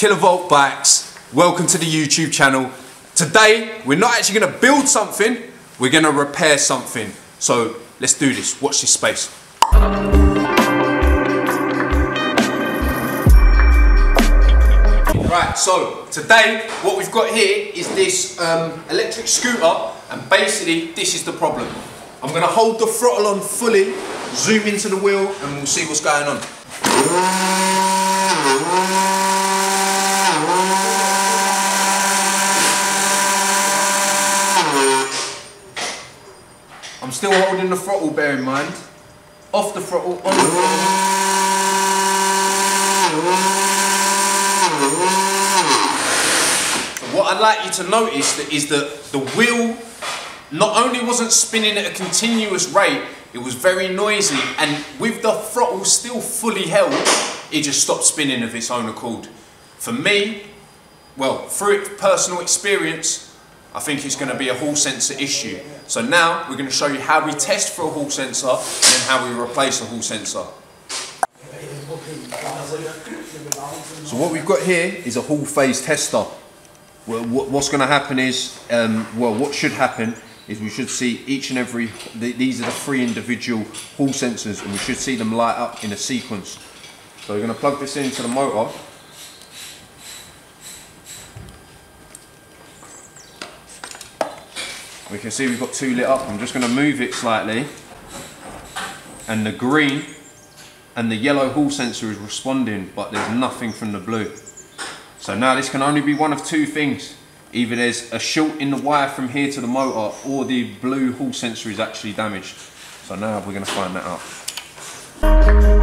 Kilovolt Bikes. Welcome to the YouTube channel. Today, we're not actually gonna build something, we're gonna repair something. So let's do this, watch this space. Right, so today what we've got here is this um, electric scooter and basically this is the problem. I'm gonna hold the throttle on fully, zoom into the wheel and we'll see what's going on. I'm still holding the throttle, bear in mind. Off the throttle, on the throttle. What I'd like you to notice that is that the wheel not only wasn't spinning at a continuous rate, it was very noisy, and with the throttle still fully held, it just stopped spinning of its own accord. For me, well, through personal experience, I think it's going to be a hall sensor issue. So now we're going to show you how we test for a hall sensor and then how we replace a hall sensor. So what we've got here is a hall phase tester. Well, what's going to happen is, um, well, what should happen is we should see each and every, these are the three individual hall sensors and we should see them light up in a sequence. So we're going to plug this into the motor we can see we've got two lit up. I'm just going to move it slightly and the green and the yellow hall sensor is responding but there's nothing from the blue. So now this can only be one of two things. Either there's a short in the wire from here to the motor or the blue hall sensor is actually damaged. So now we're going to find that out.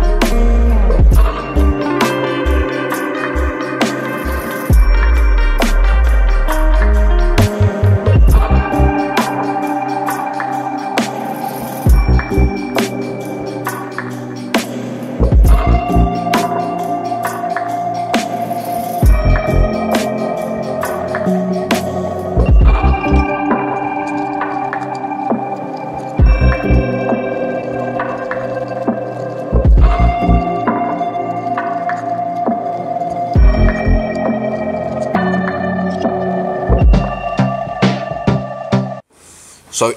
So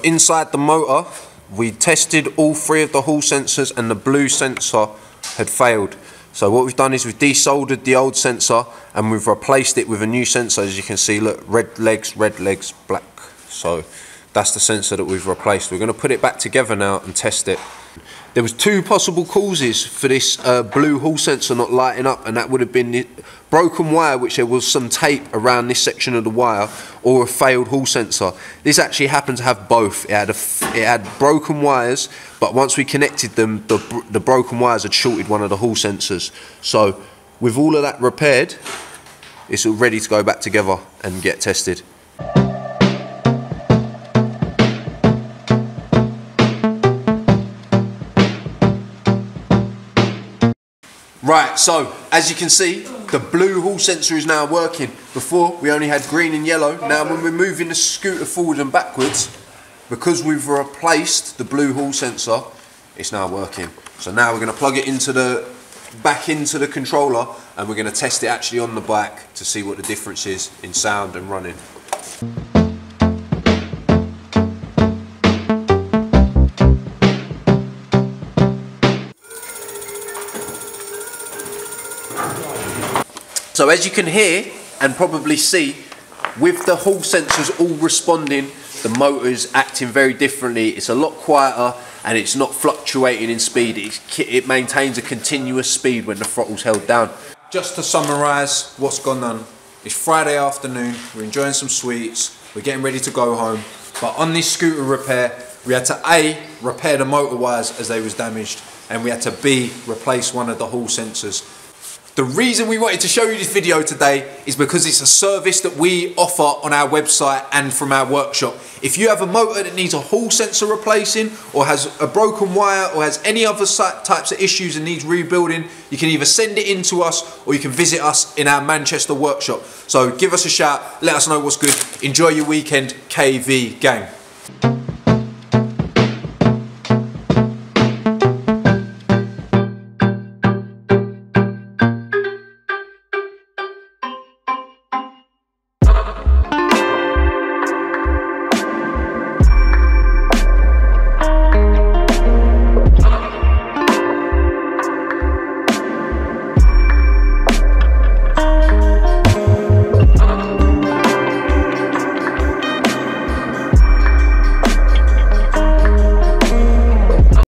inside the motor, we tested all three of the hall sensors and the blue sensor had failed. So what we've done is we've desoldered the old sensor and we've replaced it with a new sensor. As you can see, look, red legs, red legs, black. So that's the sensor that we've replaced. We're going to put it back together now and test it. There was two possible causes for this uh, blue hall sensor not lighting up and that would have been the broken wire which there was some tape around this section of the wire or a failed hall sensor. This actually happened to have both. It had, it had broken wires but once we connected them the, the broken wires had shorted one of the hall sensors. So with all of that repaired it's all ready to go back together and get tested. Right, so as you can see, the blue hall sensor is now working. Before, we only had green and yellow. Now, when we're moving the scooter forward and backwards, because we've replaced the blue hall sensor, it's now working. So now we're going to plug it into the back into the controller and we're going to test it actually on the bike to see what the difference is in sound and running. So as you can hear and probably see, with the hall sensors all responding, the motor is acting very differently. It's a lot quieter and it's not fluctuating in speed. It, it maintains a continuous speed when the throttle's held down. Just to summarise what's gone on, it's Friday afternoon, we're enjoying some sweets, we're getting ready to go home, but on this scooter repair, we had to A, repair the motor wires as they was damaged, and we had to B, replace one of the hall sensors. The reason we wanted to show you this video today is because it's a service that we offer on our website and from our workshop. If you have a motor that needs a hall sensor replacing or has a broken wire or has any other types of issues and needs rebuilding, you can either send it in to us or you can visit us in our Manchester workshop. So give us a shout, let us know what's good. Enjoy your weekend, KV gang.